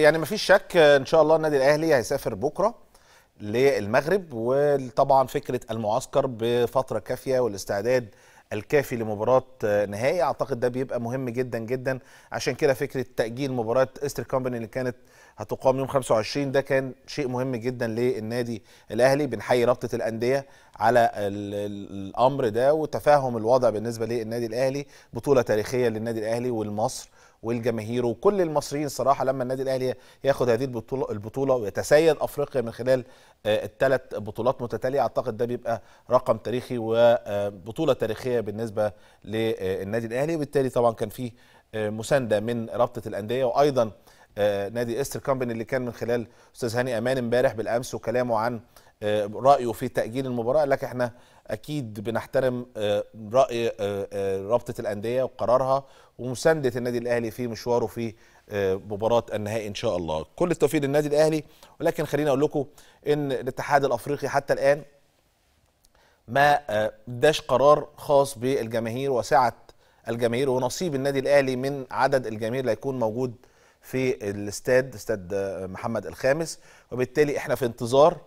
يعني مفيش شك إن شاء الله النادي الأهلي هيسافر بكرة للمغرب وطبعا فكرة المعسكر بفترة كافية والاستعداد الكافي لمباراة نهائي. أعتقد ده بيبقى مهم جدا جدا. عشان كده فكرة تأجيل مباراة إيسترن كومباني اللي كانت هتقام يوم 25 ده كان شيء مهم جدا للنادي الأهلي بنحيي رابطة الأندية على الأمر ده وتفاهم الوضع بالنسبة للنادي الأهلي بطولة تاريخية للنادي الأهلي ولمصر. والجماهير وكل المصريين صراحة لما النادي الأهلي ياخد هذه البطوله البطولة ويتسيد أفريقيا من خلال الثلاث بطولات متتالية أعتقد ده بيبقى رقم تاريخي وبطوله تاريخية بالنسبة للنادي الأهلي. وبالتالي طبعا كان في مساندة من رابطة الأندية وأيضا نادي إيسترن كومباني اللي كان من خلال أستاذ هاني أمان امبارح بالأمس وكلامه عن رأيه في تأجيل المباراة. لكن إحنا أكيد بنحترم رأي رابطة الأندية وقرارها ومساندة النادي الأهلي في مشواره في مباراة النهائي إن شاء الله. كل التوفيق للنادي الأهلي. ولكن خليني أقول لكم إن الاتحاد الأفريقي حتى الآن ما اداش قرار خاص بالجماهير وسعة الجماهير ونصيب النادي الأهلي من عدد الجماهير اللي هيكون موجود في الاستاد استاد محمد الخامس. وبالتالي إحنا في انتظار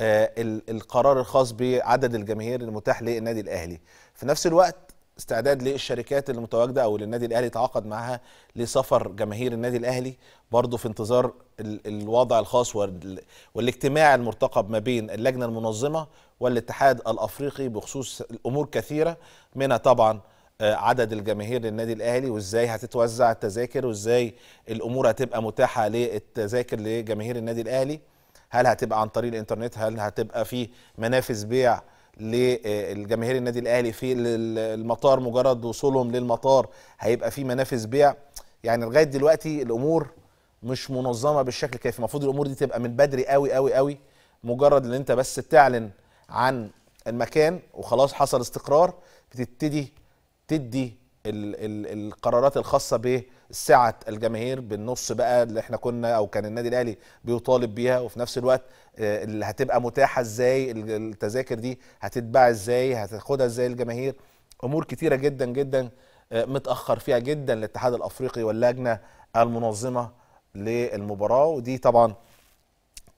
القرار الخاص بعدد الجماهير المتاح للنادي الأهلي. في نفس الوقت استعداد للشركات المتواجدة أو للنادي الأهلي تعاقد معها لسفر جماهير النادي الأهلي برضه في انتظار الوضع الخاص والاجتماع المرتقب ما بين اللجنة المنظمة والاتحاد الأفريقي بخصوص الأمور كثيرة منها طبعا عدد الجماهير للنادي الأهلي وإزاي هتتوزع التذاكر وإزاي الأمور هتبقى متاحة للتذاكر لجماهير النادي الأهلي. هل هتبقى عن طريق الإنترنت؟ هل هتبقى في منافذ بيع للجماهير النادي الأهلي في المطار مجرد وصولهم للمطار؟ هيبقى في منافذ بيع؟ يعني لغاية دلوقتي الأمور مش منظمة بالشكل الكافي. المفروض الأمور دي تبقى من بدري قوي قوي قوي مجرد إن أنت بس تعلن عن المكان وخلاص حصل استقرار بتبتدي تدي القرارات الخاصة بسعة الجماهير بالنص بقى اللي إحنا كنا أو كان النادي الأهلي بيطالب بيها وفي نفس الوقت اللي هتبقى متاحة إزاي التذاكر دي هتتباع إزاي هتاخدها إزاي الجماهير. أمور كتيرة جدا جدا متأخر فيها جدا. الاتحاد الأفريقي واللجنة المنظمة للمباراة ودي طبعا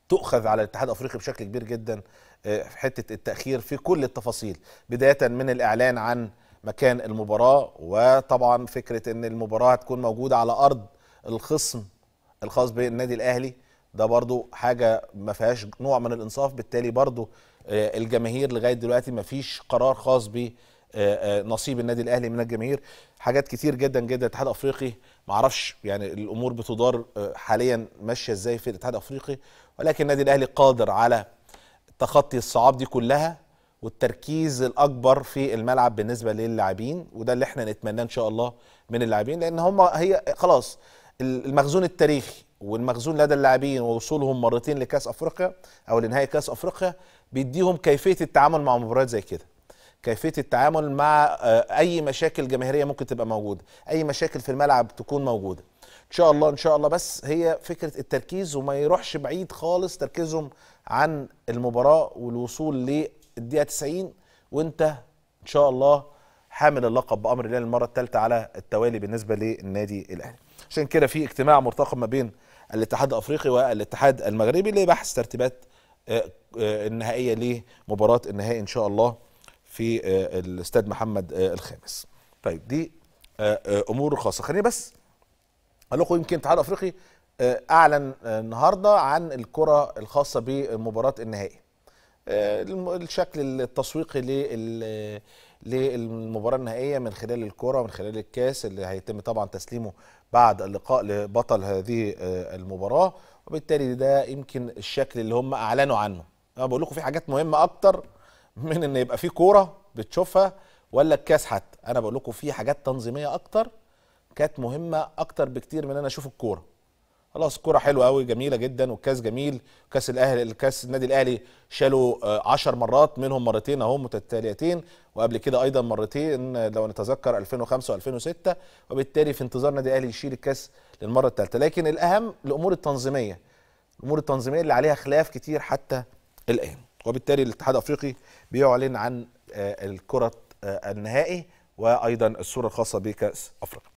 تؤخذ على الاتحاد الأفريقي بشكل كبير جدا في حتة التأخير في كل التفاصيل. بداية من الإعلان عن مكان المباراة وطبعا فكرة إن المباراة هتكون موجودة على أرض الخصم الخاص بالنادي الأهلي ده برضو حاجة ما فيهاش نوع من الإنصاف. بالتالي برضو الجماهير لغاية دلوقتي ما فيش قرار خاص ب نصيب النادي الأهلي من الجماهير. حاجات كتير جدا جدا. الاتحاد الأفريقي ما أعرفش يعني الأمور بتدار حاليا ماشية إزاي في الاتحاد الأفريقي ولكن النادي الأهلي قادر على تخطي الصعاب دي كلها. والتركيز الأكبر في الملعب بالنسبة للاعبين وده اللي إحنا نتمناه إن شاء الله من اللاعبين لأن هم هي خلاص المخزون التاريخي والمخزون لدى اللاعبين ووصولهم مرتين لكأس أفريقيا أو لنهائي كأس أفريقيا بيديهم كيفية التعامل مع مباريات زي كده. كيفية التعامل مع أي مشاكل جماهيرية ممكن تبقى موجودة أي مشاكل في الملعب تكون موجودة. إن شاء الله إن شاء الله بس هي فكرة التركيز وما يروحش بعيد خالص تركيزهم عن المباراة والوصول الدقيقة 90 وانت إن شاء الله حامل اللقب بأمر الله المرة الثالثه على التوالي بالنسبة للنادي الأهلي. عشان كده في اجتماع مرتقب ما بين الاتحاد الأفريقي والاتحاد المغربي لبحث ترتيبات النهائية لمباراة النهائي إن شاء الله في الاستاد محمد الخامس. طيب دي أمور خاصة. خليني بس أقول لكم يمكن الاتحاد الأفريقي أعلن النهارده عن الكرة الخاصة بمباراة النهائي. الشكل التسويقي للمباراة النهائية من خلال الكرة ومن خلال الكاس اللي هيتم طبعا تسليمه بعد اللقاء لبطل هذه المباراة. وبالتالي ده يمكن الشكل اللي هم أعلنوا عنه. أنا بقول لكم في حاجات مهمة أكتر من إن يبقى في كورة بتشوفها ولا الكاس حتى. أنا بقول لكم في حاجات تنظيمية أكتر كانت مهمة أكتر بكتير من إن أنا أشوف الكورة. خلاص الكوره حلوة قوي جميلة جدا والكاس جميل. كاس الاهلي الكاس النادي الأهلي شالوا 10 مرات منهم مرتين أهو متتاليتين وقبل كده أيضا مرتين لو نتذكر 2005 و2006 وبالتالي في انتظار النادي الأهلي يشيل الكاس للمرة الثالثه لكن الأهم الأمور التنظيمية الأمور التنظيمية اللي عليها خلاف كتير حتى الآن. وبالتالي الاتحاد الافريقي بيعلن عن الكرة النهائي وأيضا الصورة الخاصة بكأس أفريقيا.